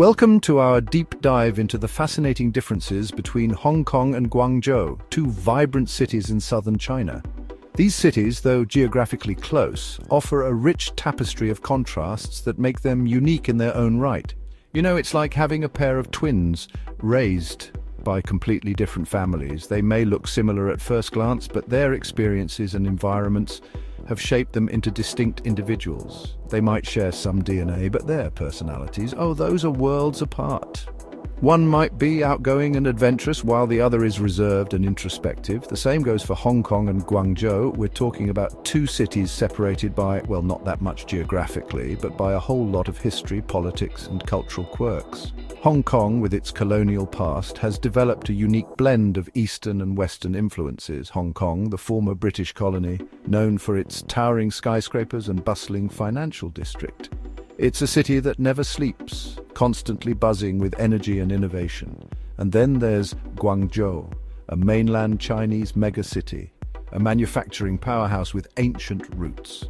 Welcome to our deep dive into the fascinating differences between Hong Kong and Guangzhou, two vibrant cities in southern China. These cities, though geographically close, offer a rich tapestry of contrasts that make them unique in their own right. You know, it's like having a pair of twins raised by completely different families. They may look similar at first glance, but their experiences and environments have shaped them into distinct individuals. They might share some DNA, but their personalities, oh, those are worlds apart. One might be outgoing and adventurous while the other is reserved and introspective. The same goes for Hong Kong and Guangzhou. We're talking about two cities separated by, well, not that much geographically, but by a whole lot of history, politics and cultural quirks. Hong Kong, with its colonial past, has developed a unique blend of Eastern and Western influences. Hong Kong, the former British colony, known for its towering skyscrapers and bustling financial district. It's a city that never sleeps, constantly buzzing with energy and innovation. And then there's Guangzhou, a mainland Chinese megacity, a manufacturing powerhouse with ancient roots.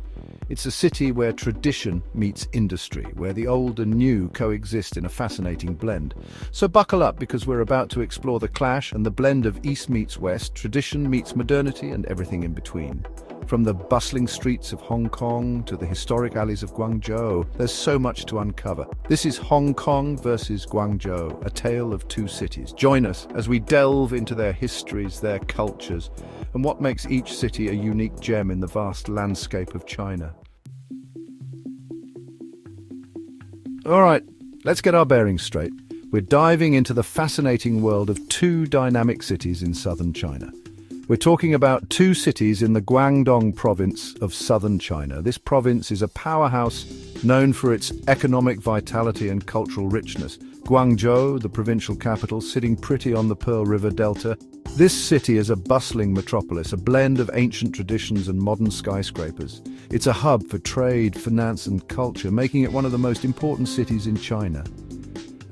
It's a city where tradition meets industry, where the old and new coexist in a fascinating blend. So buckle up because we're about to explore the clash and the blend of East meets West, tradition meets modernity and everything in between. From the bustling streets of Hong Kong to the historic alleys of Guangzhou, there's so much to uncover. This is Hong Kong versus Guangzhou, a tale of two cities. Join us as we delve into their histories, their cultures, and what makes each city a unique gem in the vast landscape of China. All right, let's get our bearings straight. We're diving into the fascinating world of two dynamic cities in southern China. We're talking about two cities in the Guangdong province of southern China. This province is a powerhouse known for its economic vitality and cultural richness. Guangzhou, the provincial capital, sitting pretty on the Pearl River Delta. This city is a bustling metropolis, a blend of ancient traditions and modern skyscrapers. It's a hub for trade, finance and culture, making it one of the most important cities in China.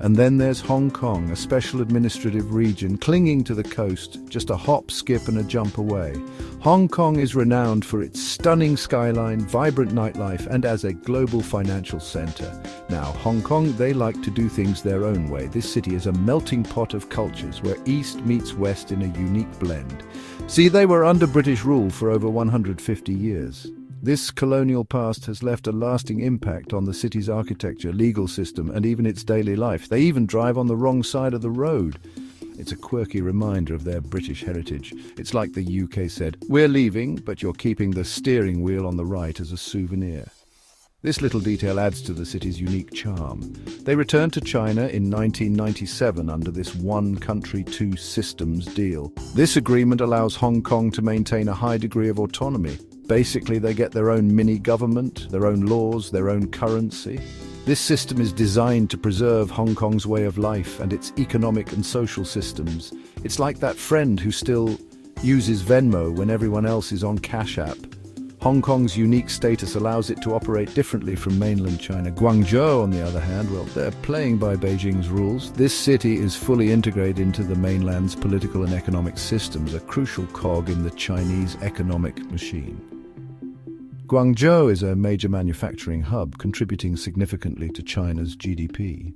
And then there's Hong Kong, a special administrative region clinging to the coast, just a hop, skip and a jump away. Hong Kong is renowned for its stunning skyline, vibrant nightlife and as a global financial centre. Now, Hong Kong, they like to do things their own way. This city is a melting pot of cultures where East meets West in a unique blend. See, they were under British rule for over 150 years. This colonial past has left a lasting impact on the city's architecture, legal system, and even its daily life. They even drive on the wrong side of the road. It's a quirky reminder of their British heritage. It's like the UK said, We're leaving, but you're keeping the steering wheel on the right as a souvenir. This little detail adds to the city's unique charm. They returned to China in 1997 under this one country, two systems deal. This agreement allows Hong Kong to maintain a high degree of autonomy, Basically, they get their own mini-government, their own laws, their own currency. This system is designed to preserve Hong Kong's way of life and its economic and social systems. It's like that friend who still uses Venmo when everyone else is on Cash App. Hong Kong's unique status allows it to operate differently from mainland China. Guangzhou, on the other hand, well, they're playing by Beijing's rules. This city is fully integrated into the mainland's political and economic systems, a crucial cog in the Chinese economic machine. Guangzhou is a major manufacturing hub, contributing significantly to China's GDP.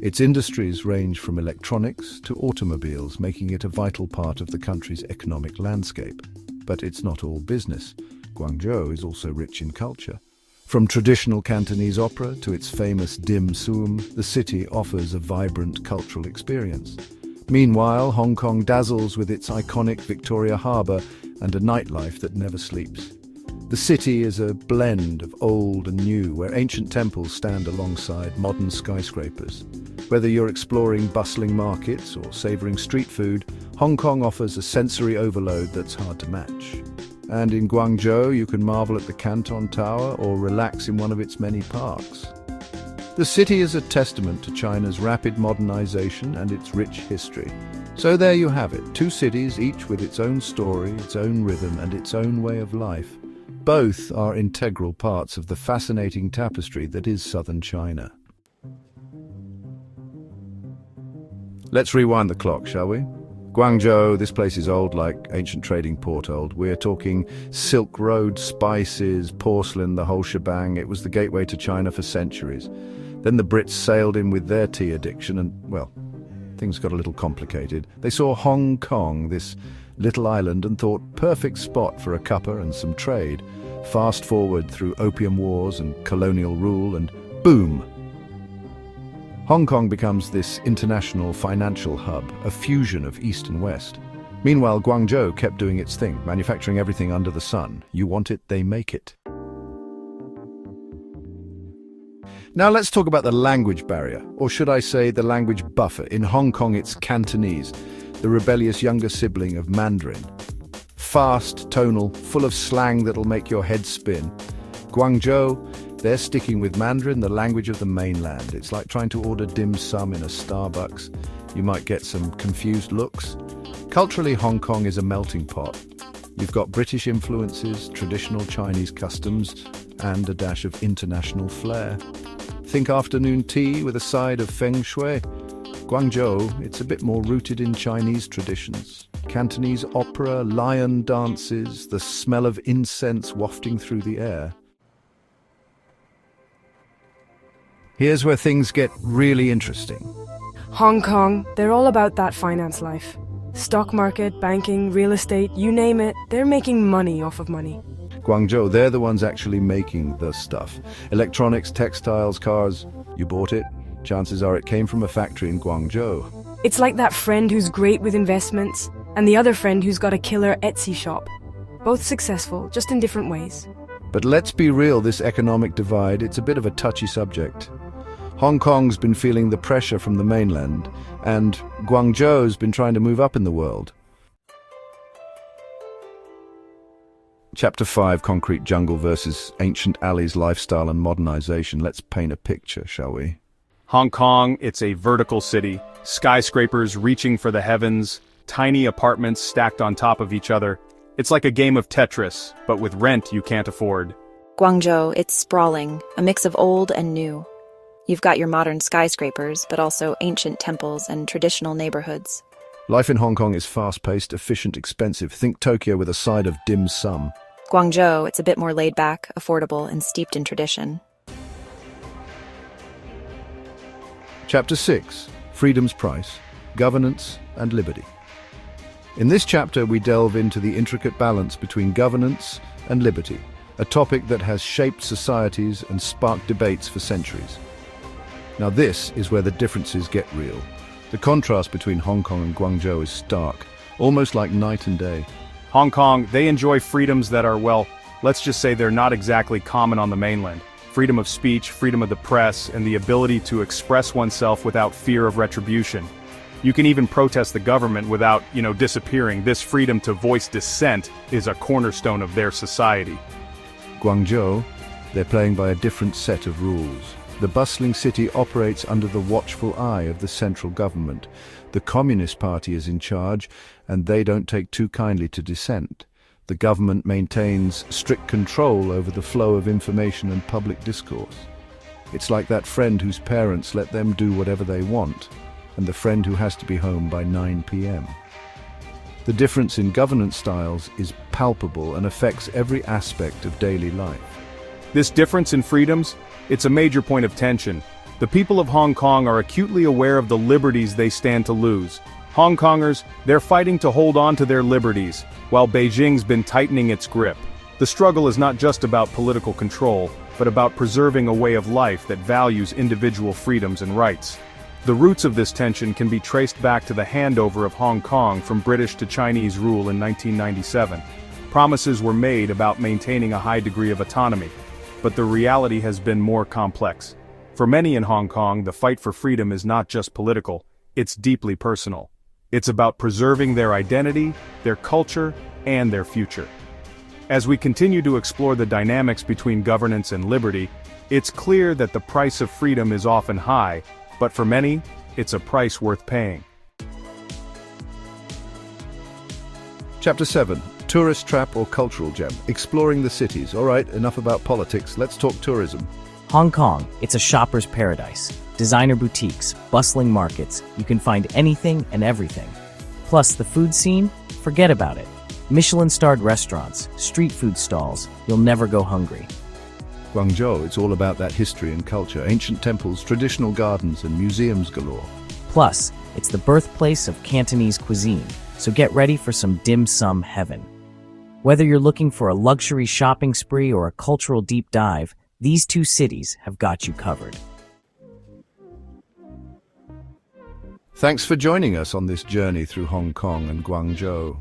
Its industries range from electronics to automobiles, making it a vital part of the country's economic landscape. But it's not all business. Guangzhou is also rich in culture. From traditional Cantonese opera to its famous dim sum, the city offers a vibrant cultural experience. Meanwhile, Hong Kong dazzles with its iconic Victoria Harbour and a nightlife that never sleeps. The city is a blend of old and new, where ancient temples stand alongside modern skyscrapers. Whether you're exploring bustling markets or savouring street food, Hong Kong offers a sensory overload that's hard to match. And in Guangzhou, you can marvel at the Canton Tower or relax in one of its many parks. The city is a testament to China's rapid modernization and its rich history. So there you have it, two cities, each with its own story, its own rhythm and its own way of life. Both are integral parts of the fascinating tapestry that is southern China. Let's rewind the clock, shall we? Guangzhou, this place is old like ancient trading port old. We're talking Silk Road, spices, porcelain, the whole shebang. It was the gateway to China for centuries. Then the Brits sailed in with their tea addiction and, well, things got a little complicated. They saw Hong Kong, this little island, and thought perfect spot for a cuppa and some trade. Fast forward through opium wars and colonial rule and boom! Hong Kong becomes this international financial hub, a fusion of East and West. Meanwhile, Guangzhou kept doing its thing, manufacturing everything under the sun. You want it, they make it. Now let's talk about the language barrier, or should I say the language buffer. In Hong Kong it's Cantonese, the rebellious younger sibling of Mandarin. Fast, tonal, full of slang that'll make your head spin. Guangzhou, they're sticking with Mandarin, the language of the mainland. It's like trying to order dim sum in a Starbucks. You might get some confused looks. Culturally, Hong Kong is a melting pot. You've got British influences, traditional Chinese customs, and a dash of international flair. Think afternoon tea with a side of feng shui. Guangzhou, it's a bit more rooted in Chinese traditions. Cantonese opera, lion dances, the smell of incense wafting through the air. Here's where things get really interesting. Hong Kong, they're all about that finance life. Stock market, banking, real estate, you name it, they're making money off of money. Guangzhou, they're the ones actually making the stuff. Electronics, textiles, cars. You bought it? Chances are it came from a factory in Guangzhou. It's like that friend who's great with investments, and the other friend who's got a killer Etsy shop. Both successful, just in different ways. But let's be real, this economic divide, it's a bit of a touchy subject. Hong Kong's been feeling the pressure from the mainland, and Guangzhou's been trying to move up in the world. Chapter 5 Concrete Jungle versus Ancient Alleys Lifestyle and Modernization. Let's paint a picture, shall we? Hong Kong, it's a vertical city. Skyscrapers reaching for the heavens, tiny apartments stacked on top of each other. It's like a game of Tetris, but with rent you can't afford. Guangzhou, it's sprawling, a mix of old and new. You've got your modern skyscrapers, but also ancient temples and traditional neighborhoods. Life in Hong Kong is fast-paced, efficient, expensive. Think Tokyo with a side of dim sum. Guangzhou, it's a bit more laid back, affordable, and steeped in tradition. Chapter 6 Freedom's Price Governance and Liberty. In this chapter, we delve into the intricate balance between governance and liberty, a topic that has shaped societies and sparked debates for centuries. Now, this is where the differences get real. The contrast between Hong Kong and Guangzhou is stark, almost like night and day. Hong Kong, they enjoy freedoms that are, well, let's just say they're not exactly common on the mainland. Freedom of speech, freedom of the press, and the ability to express oneself without fear of retribution. You can even protest the government without, you know, disappearing. This freedom to voice dissent is a cornerstone of their society. Guangzhou, they're playing by a different set of rules. The bustling city operates under the watchful eye of the central government. The Communist Party is in charge, and they don't take too kindly to dissent. The government maintains strict control over the flow of information and public discourse. It's like that friend whose parents let them do whatever they want, and the friend who has to be home by 9 p.m. The difference in governance styles is palpable and affects every aspect of daily life. This difference in freedoms, it's a major point of tension. The people of Hong Kong are acutely aware of the liberties they stand to lose. Hong Kongers, they're fighting to hold on to their liberties, while Beijing's been tightening its grip. The struggle is not just about political control, but about preserving a way of life that values individual freedoms and rights. The roots of this tension can be traced back to the handover of Hong Kong from British to Chinese rule in 1997. Promises were made about maintaining a high degree of autonomy, but the reality has been more complex. For many in Hong Kong, the fight for freedom is not just political, it's deeply personal. It's about preserving their identity, their culture, and their future. As we continue to explore the dynamics between governance and liberty, it's clear that the price of freedom is often high, but for many, it's a price worth paying. Chapter 7 Tourist trap or cultural gem? Exploring the cities. All right, enough about politics. Let's talk tourism. Hong Kong, it's a shopper's paradise. Designer boutiques, bustling markets, you can find anything and everything. Plus, the food scene? Forget about it. Michelin starred restaurants, street food stalls, you'll never go hungry. Guangzhou, it's all about that history and culture, ancient temples, traditional gardens, and museums galore. Plus, it's the birthplace of Cantonese cuisine, so get ready for some dim sum heaven. Whether you're looking for a luxury shopping spree or a cultural deep dive, these two cities have got you covered. Thanks for joining us on this journey through Hong Kong and Guangzhou.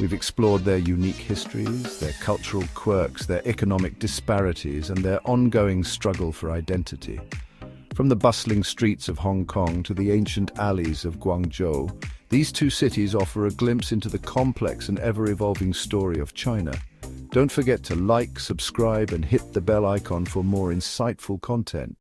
We've explored their unique histories, their cultural quirks, their economic disparities, and their ongoing struggle for identity. From the bustling streets of Hong Kong to the ancient alleys of Guangzhou, these two cities offer a glimpse into the complex and ever-evolving story of China. Don't forget to like, subscribe, and hit the bell icon for more insightful content.